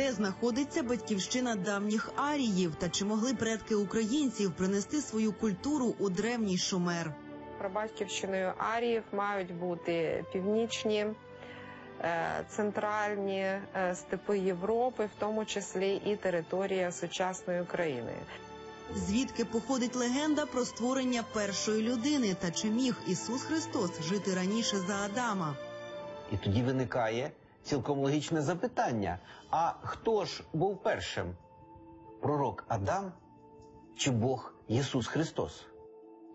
Де знаходиться батьківщина давніх аріїв та чи могли предки українців принести свою культуру у древній шумер? Прабатьківщиною аріїв мають бути північні, е, центральні е, степи Європи, в тому числі і територія сучасної України. Звідки походить легенда про створення першої людини та чи міг Ісус Христос жити раніше за Адама? І тоді виникає цілком логічне запитання: а хто ж був першим? Пророк Адам чи Бог Ісус Христос?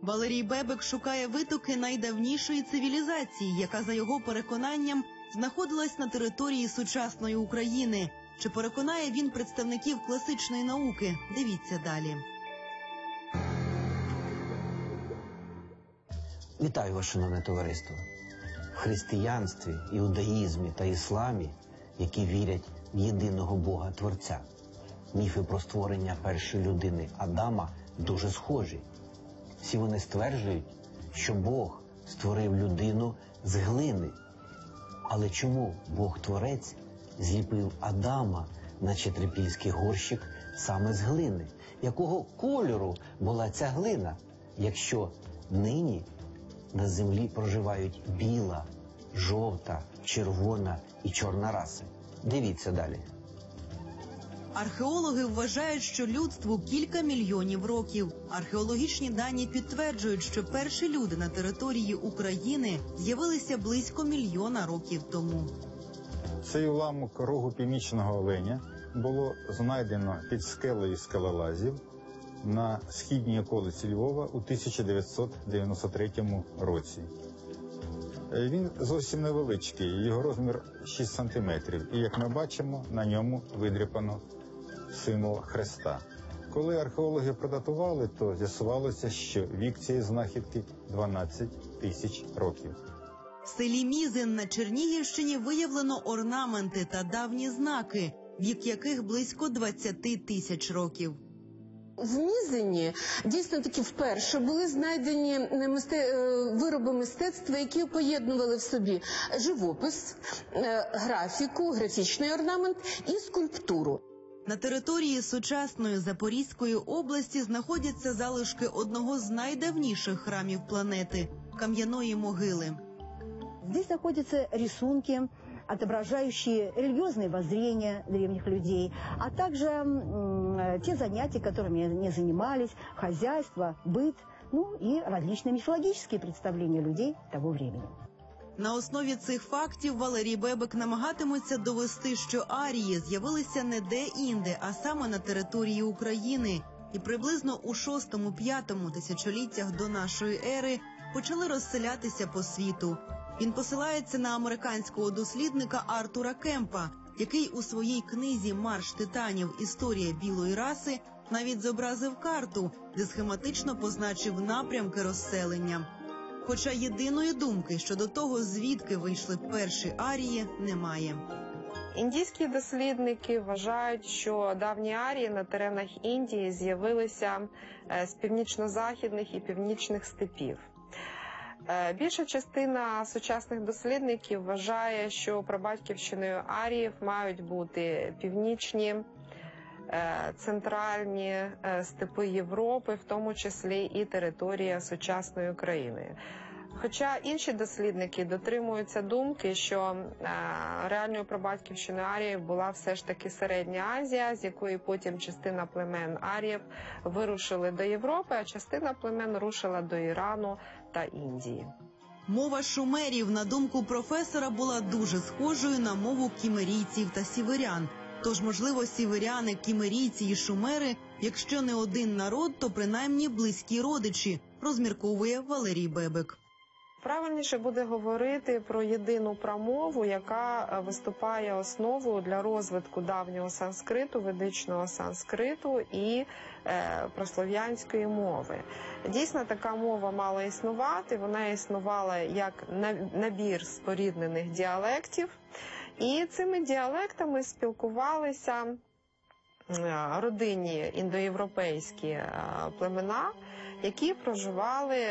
Валерій Бебек шукає витоки найдавнішої цивілізації, яка за його переконанням знаходилась на території сучасної України. Чи переконає він представників класичної науки? Дивіться далі. Вітаю вас, шановне товариство. Християнстві, іудаїзмі та ісламі, які вірять в єдиного Бога Творця, міфи про створення першої людини Адама дуже схожі. Всі вони стверджують, що Бог створив людину з глини. Але чому Бог Творець зліпив Адама, наче трипільський горщик, саме з глини? Якого кольору була ця глина, якщо нині на землі проживають біла, жовта, червона і чорна раси? Дивіться далі. Археологи вважають, що людству кілька мільйонів років. Археологічні дані підтверджують, що перші люди на території України з'явилися близько мільйона років тому. Цей уламок рогу північного оленя було знайдено під скелею скелелазів на східній околиці Львова у 1993 році. Е, Він зовсім невеличкий, його розмір 6 сантиметрів. І як ми бачимо, на ньому видряпано символ хреста. Коли археологи продатували, то з'ясувалося, що вік цієї знахідки 12 тисяч років. В селі Мізин на Чернігівщині виявлено орнаменти та давні знаки, вік яких близько 20 тисяч років. В Мізині дійсно таки вперше були знайдені е, мисте... е, вироби мистецтва, які поєднували в собі живопис, е, графіку, графічний орнамент і скульптуру. На території сучасної Запорізької області знаходяться залишки одного з найдавніших храмів планети кам'яної могили. Здесь находятся рисунки, отображающие религиозные воззрения древних людей, а также м, э, те занятия, которыми они занимались, хозяйство, быт, ну и различные мифологические представления людей того времени. На основі цих фактів Валерій Бебек намагатиметься довести, що арії з'явилися не де-інде, а саме на території України, і приблизно у 6-5 тисячоліттях до нашої ери почали розселятися по світу. Він посилається на американського дослідника Артура Кемпа, який у своїй книзі Марш титанів Історія білої раси навіть зобразив карту, де схематично позначив напрямки розселення. Хоча єдиної думки щодо того, звідки вийшли перші арії, немає. Індійські дослідники вважають, що давні арії на теренах Індії з'явилися е, з північно-західних і північних степів. Е, Більша частина сучасних дослідників вважає, що прабатьківщиною аріїв мають бути північні, е, центральні е, степи Європи, в тому числі і територія сучасної України. Хоча інші дослідники дотримуються думки, що реальною прабатьківщиною аріїв була все ж таки Середня Азія, з якої потім частина племен аріїв вирушили до Європи, а частина племен рушила до Ірану та Індії. Мова шумерів, на думку професора, була дуже схожою на мову кімерійців та сіверян. Тож, можливо, сіверяни, кімерійці і шумери, якщо не один народ, то принаймні близькі родичі, розмірковує Валерій Бебек. Правильніше буде говорити про єдину промову, яка е, виступає основою для розвитку давнього санскриту, ведичного санскриту і е, прослов'янської мови. Дійсно, така мова мала існувати. Вона існувала як набір споріднених діалектів, і цими діалектами спілкувалися е, родинні індоєвропейські е, племена, які проживали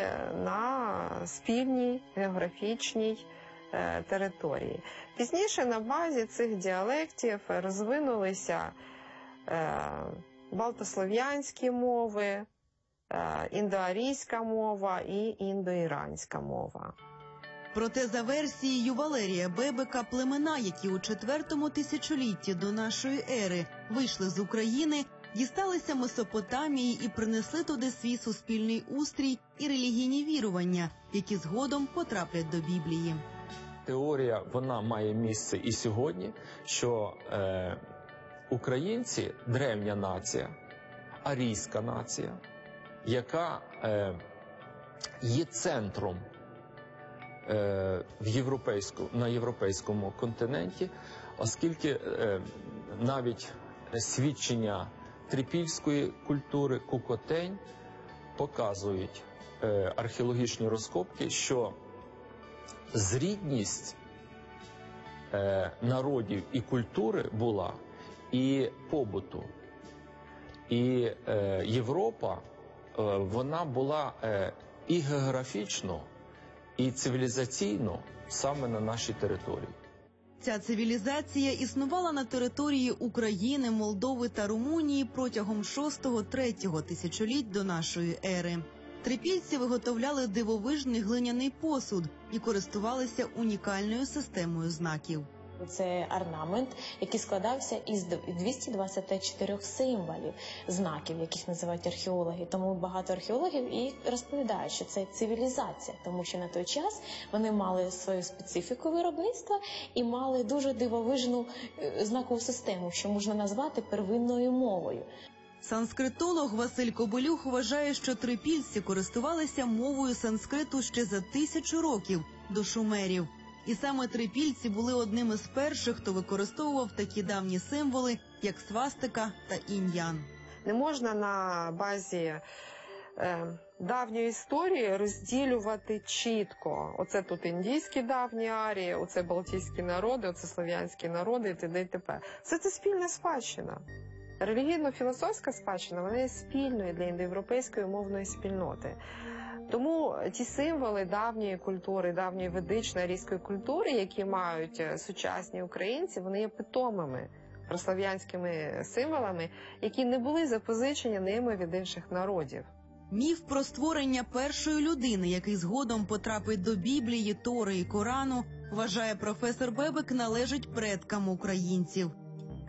на спільній географічній е, території. Пізніше на базі цих діалектів розвинулися е, балтослов'янські мови, е, індоарійська мова і індоіранська мова. Проте за версією Валерія Бебека, племена, які у четвертому тисячолітті до нашої ери вийшли з України, дісталися Месопотамії і принесли туди свій суспільний устрій і релігійні вірування, які згодом потраплять до Біблії. Теорія вона має місце і сьогодні, що е, українці древня нація, арійська нація, яка е, є центром е, в європейську, на європейському континенті, оскільки е, навіть свідчення трипільської культури кукотень показують е, археологічні розкопки, що зрідність е, народів і культури була і побуту. І е, Європа е, вона була е, і географічно, і цивілізаційно саме на нашій території. Ця цивілізація існувала на території України, Молдови та Румунії протягом 6-3 тисячоліть до нашої ери. Трипільці виготовляли дивовижний глиняний посуд і користувалися унікальною системою знаків. Це орнамент, який складався із 224 символів, знаків, яких називають археологи. Тому багато археологів і розповідають, що це цивілізація, тому що на той час вони мали свою специфіку виробництва і мали дуже дивовижну е, знакову систему, що можна назвати первинною мовою. Санскритолог Василь Кобилюх вважає, що трипільці користувалися мовою санскриту ще за тисячу років до шумерів. І саме трипільці були одним із перших, хто використовував такі давні символи, як свастика та ін'ян. Не можна на базі е, давньої історії розділювати чітко. Оце тут індійські давні арії, оце балтійські народи, оце слов'янські народи і т.д. Все це спільна спадщина. Релігійно-філософська спадщина вона є спільною для індоєвропейської мовної спільноти. Тому ті символи давньої культури, давньої ведичної арійської культури, які мають е, сучасні українці, вони є питомими прослав'янськими символами, які не були запозичені ними від інших народів. Міф про створення першої людини, який згодом потрапить до Біблії, Тори і Корану, вважає професор Бебек, належить предкам українців.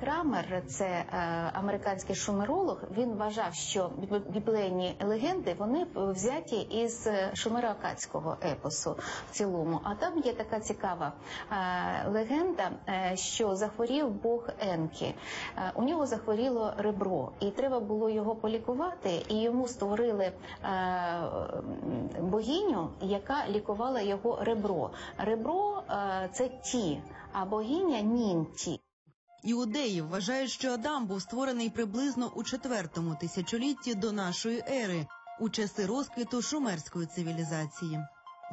Крамер, це е, американський шумеролог. Він вважав, що біб- біблейні легенди вони взяті із шумеро-акадського епосу в цілому. А там є така цікава е, легенда, е, що захворів Бог Енкі. Е, у нього захворіло ребро, і треба було його полікувати. І йому створили е, богиню, яка лікувала його ребро. Ребро е, це ті, а богиня нінті. Іудеї вважають, що Адам був створений приблизно у четвертому тисячолітті до нашої ери, у часи розквіту шумерської цивілізації.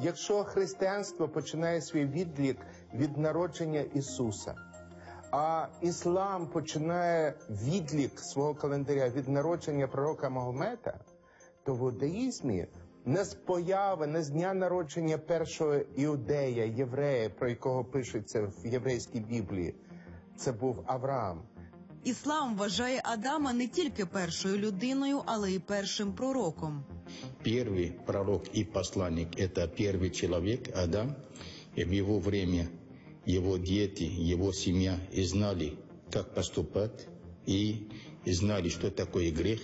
Якщо християнство починає свій відлік від народження Ісуса, а іслам починає відлік свого календаря від народження пророка Магомета, то в іудаїзмі не з появи, не з дня народження першого іудея, єврея, про якого пишеться в єврейській Біблії, це був Авраам. Іслам вважає Адама не тільки першою людиною, але й першим пророком. Первый пророк и посланник – это первый человек, Адам. И в его время его дети, его семья и знали, как поступать, и знали, что такое грех,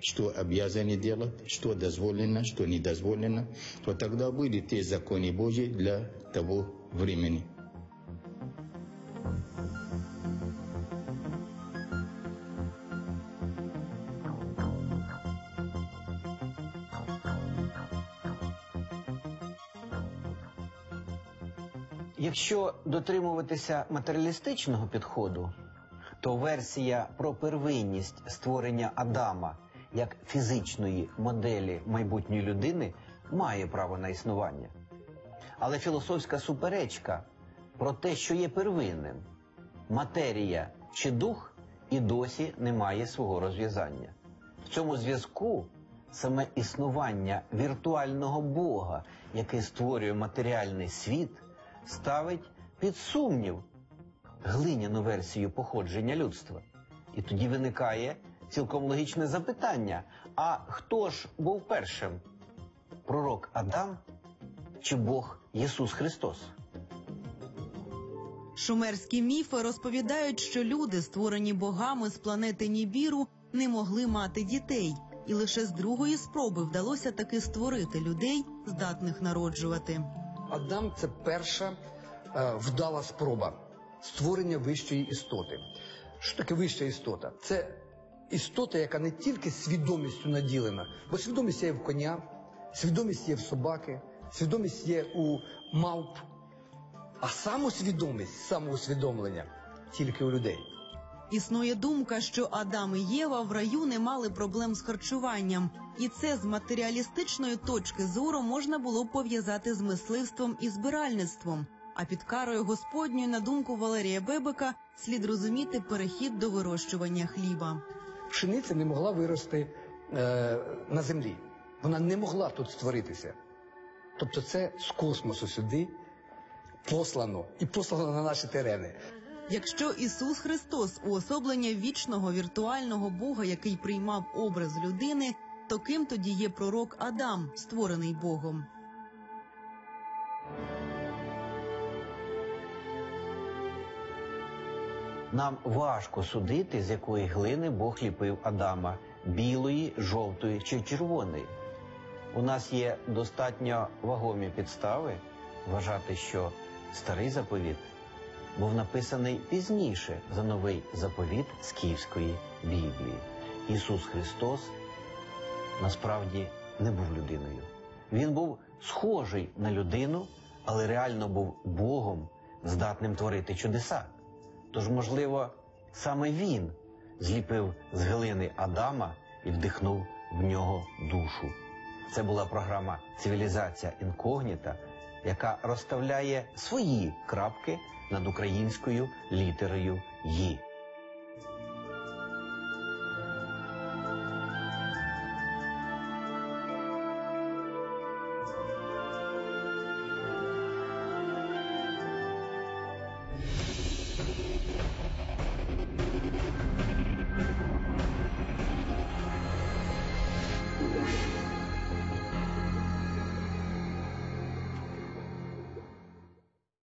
что обязаны делать, что дозволено, что не дозволено. То тогда были те законы Божьи для того времени. Якщо дотримуватися матеріалістичного підходу, то версія про первинність створення Адама як фізичної моделі майбутньої людини має право на існування. Але філософська суперечка про те, що є первинним матерія чи дух, і досі не має свого розв'язання. В цьому зв'язку саме існування віртуального Бога, який створює матеріальний світ, ставить під сумнів глиняну версію походження людства. І тоді виникає цілком логічне запитання: а хто ж був першим? Пророк Адам чи Бог Ісус Христос? Шумерські міфи розповідають, що люди, створені богами з планети Нібіру, не могли мати дітей, і лише з другої спроби вдалося таки створити людей, здатних народжувати. Адам це перша е, вдала спроба створення вищої істоти. Що таке вища істота? Це істота, яка не тільки свідомістю наділена, бо свідомість є в коня, свідомість є в собаки, свідомість є у мавп, а самосвідомість, самоусвідомлення тільки у людей. Існує думка, що Адам і Єва в раю не мали проблем з харчуванням, і це з матеріалістичної точки зору можна було б пов'язати з мисливством і збиральництвом. А під карою Господньою, на думку Валерія Бебека, слід розуміти перехід до вирощування хліба. Пшениця не могла вирости е, на землі. Вона не могла тут створитися. Тобто це з космосу сюди послано і послано на наші терени. Якщо Ісус Христос уособлення вічного віртуального Бога, який приймав образ людини, то ким тоді є пророк Адам, створений Богом? Нам важко судити, з якої глини Бог ліпив Адама білої, жовтої чи червоної. У нас є достатньо вагомі підстави вважати, що старий заповіт був написаний пізніше за новий заповіт з Київської Біблії. Ісус Христос насправді не був людиною. Він був схожий на людину, але реально був Богом, здатним творити чудеса. Тож, можливо, саме він зліпив з глини Адама і вдихнув в нього душу. Це була програма Цивілізація інкогніта, яка розставляє свої крапки над українською літерою «Ї».